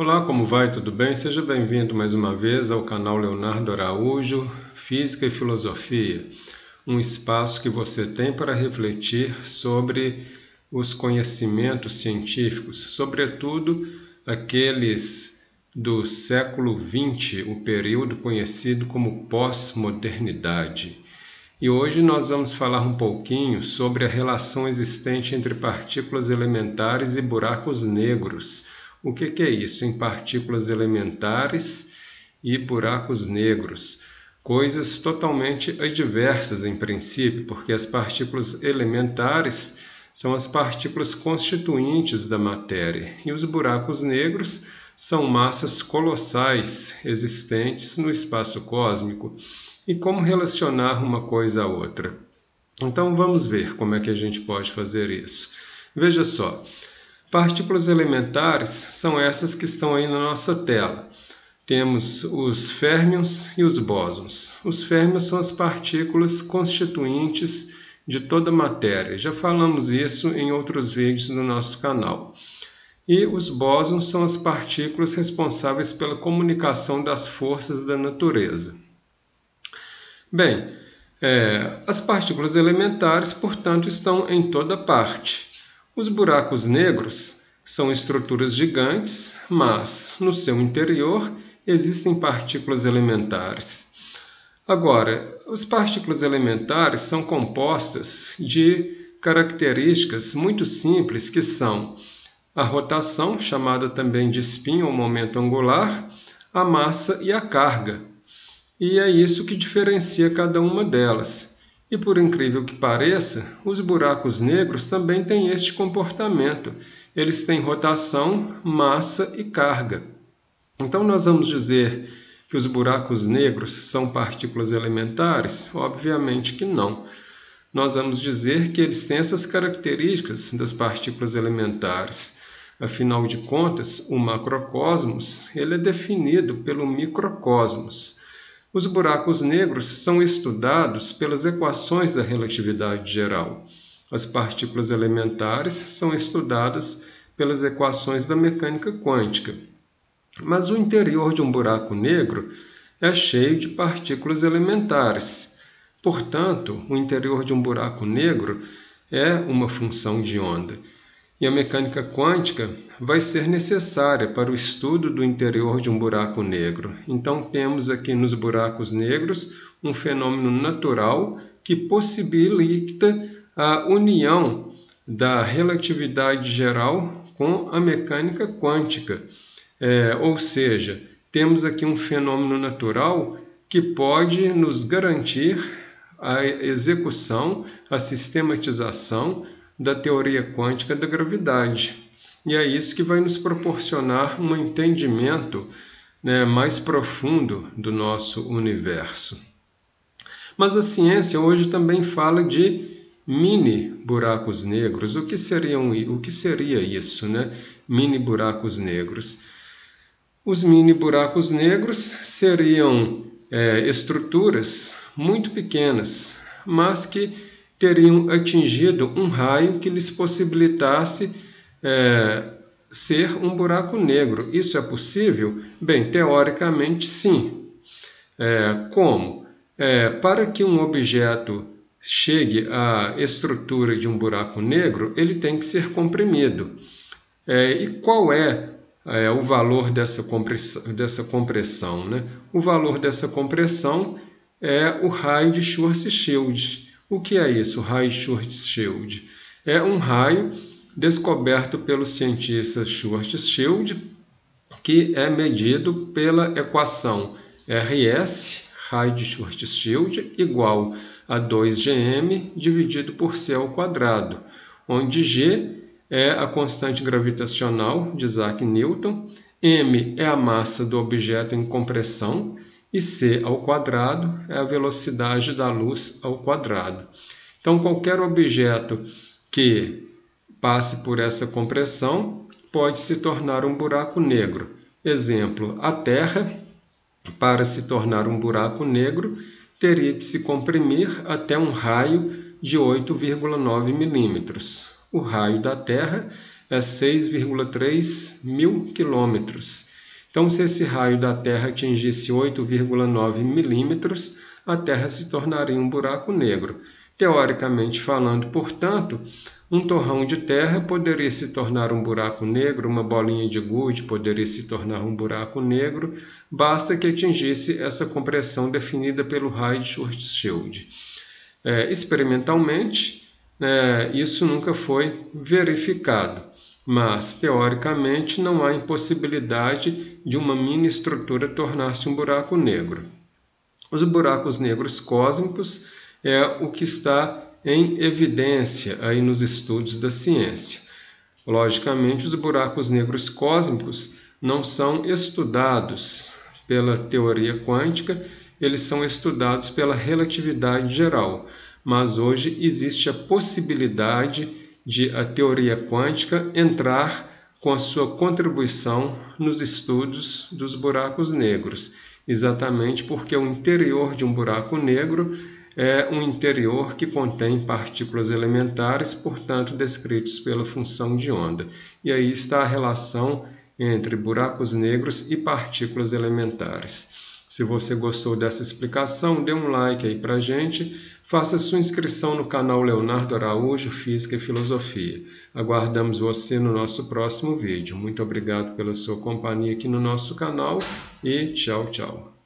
Olá, como vai? Tudo bem? Seja bem-vindo mais uma vez ao canal Leonardo Araújo, Física e Filosofia, um espaço que você tem para refletir sobre os conhecimentos científicos, sobretudo aqueles do século XX, o período conhecido como pós-modernidade. E hoje nós vamos falar um pouquinho sobre a relação existente entre partículas elementares e buracos negros o que, que é isso? Em partículas elementares e buracos negros. Coisas totalmente adversas em princípio, porque as partículas elementares são as partículas constituintes da matéria e os buracos negros são massas colossais existentes no espaço cósmico. E como relacionar uma coisa a outra? Então vamos ver como é que a gente pode fazer isso. Veja só, Partículas elementares são essas que estão aí na nossa tela. Temos os férmions e os bósons. Os férmions são as partículas constituintes de toda a matéria. Já falamos isso em outros vídeos no nosso canal. E os bósons são as partículas responsáveis pela comunicação das forças da natureza. Bem, é, as partículas elementares, portanto, estão em toda parte. Os buracos negros são estruturas gigantes, mas no seu interior existem partículas elementares. Agora, as partículas elementares são compostas de características muito simples que são a rotação, chamada também de spin ou momento angular, a massa e a carga. E é isso que diferencia cada uma delas. E por incrível que pareça, os buracos negros também têm este comportamento. Eles têm rotação, massa e carga. Então nós vamos dizer que os buracos negros são partículas elementares? Obviamente que não. Nós vamos dizer que eles têm essas características das partículas elementares. Afinal de contas, o macrocosmos ele é definido pelo microcosmos. Os buracos negros são estudados pelas equações da relatividade geral. As partículas elementares são estudadas pelas equações da mecânica quântica. Mas o interior de um buraco negro é cheio de partículas elementares. Portanto, o interior de um buraco negro é uma função de onda e a mecânica quântica vai ser necessária para o estudo do interior de um buraco negro. Então, temos aqui nos buracos negros um fenômeno natural que possibilita a união da relatividade geral com a mecânica quântica. É, ou seja, temos aqui um fenômeno natural que pode nos garantir a execução, a sistematização da teoria quântica da gravidade. E é isso que vai nos proporcionar um entendimento né, mais profundo do nosso universo. Mas a ciência hoje também fala de mini buracos negros. O que seriam o que seria isso, né? Mini buracos negros. Os mini buracos negros seriam é, estruturas muito pequenas, mas que teriam atingido um raio que lhes possibilitasse é, ser um buraco negro. Isso é possível? Bem, teoricamente sim. É, como? É, para que um objeto chegue à estrutura de um buraco negro, ele tem que ser comprimido. É, e qual é, é, o valor dessa compressão? Dessa compressão né? O valor dessa compressão é o raio de Schwarzschild. O que é isso, raio Schwarzschild? É um raio descoberto pelo cientista Schwarzschild, que é medido pela equação RS, raio de Schwarzschild, igual a 2gm dividido por c ao quadrado, onde g é a constante gravitacional de Isaac Newton, m é a massa do objeto em compressão e c ao quadrado é a velocidade da luz ao quadrado. Então, qualquer objeto que passe por essa compressão pode se tornar um buraco negro. Exemplo, a Terra, para se tornar um buraco negro, teria que se comprimir até um raio de 8,9 milímetros. o raio da Terra é 6,3 mil quilômetros. Então, se esse raio da Terra atingisse 8,9 milímetros, a Terra se tornaria um buraco negro. Teoricamente falando, portanto, um torrão de terra poderia se tornar um buraco negro, uma bolinha de gude poderia se tornar um buraco negro, basta que atingisse essa compressão definida pelo raio de Schwarzschild. É, experimentalmente, é, isso nunca foi verificado, mas teoricamente não há impossibilidade de uma mini estrutura tornar-se um buraco negro. Os buracos negros cósmicos é o que está em evidência aí nos estudos da ciência. Logicamente, os buracos negros cósmicos não são estudados pela teoria quântica, eles são estudados pela relatividade geral, mas hoje existe a possibilidade de a teoria quântica entrar com a sua contribuição nos estudos dos buracos negros, exatamente porque o interior de um buraco negro é um interior que contém partículas elementares, portanto descritos pela função de onda. E aí está a relação entre buracos negros e partículas elementares. Se você gostou dessa explicação, dê um like aí para gente, faça sua inscrição no canal Leonardo Araújo Física e Filosofia. Aguardamos você no nosso próximo vídeo. Muito obrigado pela sua companhia aqui no nosso canal e tchau, tchau.